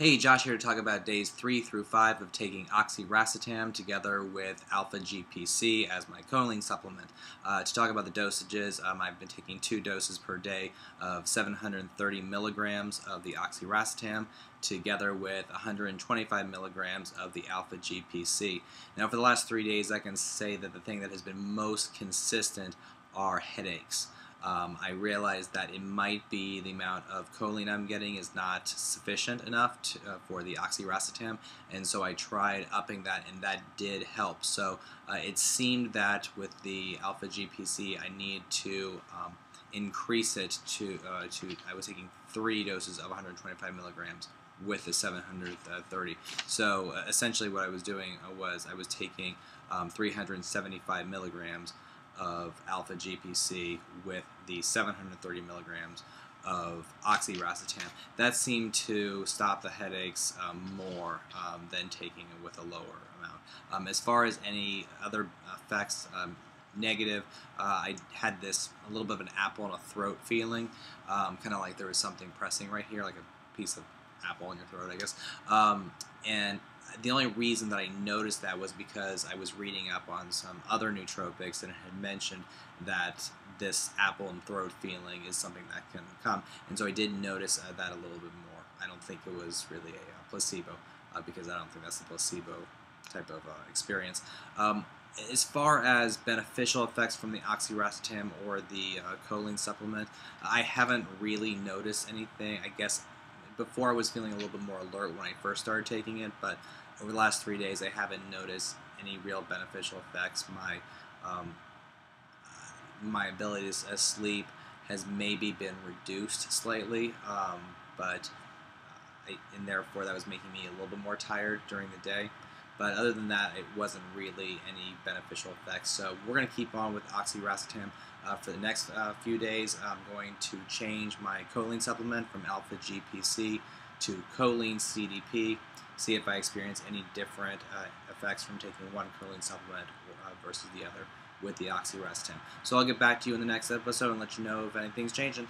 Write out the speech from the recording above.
Hey, Josh here to talk about days three through five of taking oxiracetam together with alpha GPC as my choline supplement. Uh, to talk about the dosages, um, I've been taking two doses per day of 730 milligrams of the oxiracetam together with 125 milligrams of the alpha GPC. Now, for the last three days, I can say that the thing that has been most consistent are headaches um, I realized that it might be the amount of choline I'm getting is not sufficient enough to, uh, for the oxiracetam, and so I tried upping that, and that did help. So uh, it seemed that with the alpha GPC, I need to um, increase it to uh, to. I was taking three doses of 125 milligrams with the 730. So uh, essentially, what I was doing was I was taking um, 375 milligrams of alpha GPC with the 730 milligrams of oxiracetam. That seemed to stop the headaches um, more um, than taking it with a lower amount. Um, as far as any other effects, um, negative, uh, I had this a little bit of an apple in a throat feeling, um, kind of like there was something pressing right here, like a piece of apple in your throat, I guess. Um, and the only reason that I noticed that was because I was reading up on some other nootropics and it had mentioned that this apple and throat feeling is something that can come. And so I did notice uh, that a little bit more. I don't think it was really a, uh, placebo uh, because I don't think that's a placebo type of uh, experience. Um, as far as beneficial effects from the oxiracetam or the uh, choline supplement, I haven't really noticed anything. I guess before I was feeling a little bit more alert when I first started taking it, but over the last three days I haven't noticed any real beneficial effects. My um, my ability to sleep has maybe been reduced slightly, um, but I, and therefore that was making me a little bit more tired during the day. But other than that, it wasn't really any beneficial effects. So we're going to keep on with oxiracetam uh, for the next uh, few days. I'm going to change my choline supplement from alpha GPC to choline CDP, see if I experience any different uh, effects from taking one choline supplement uh, versus the other with the oxiracetam. So I'll get back to you in the next episode and let you know if anything's changing.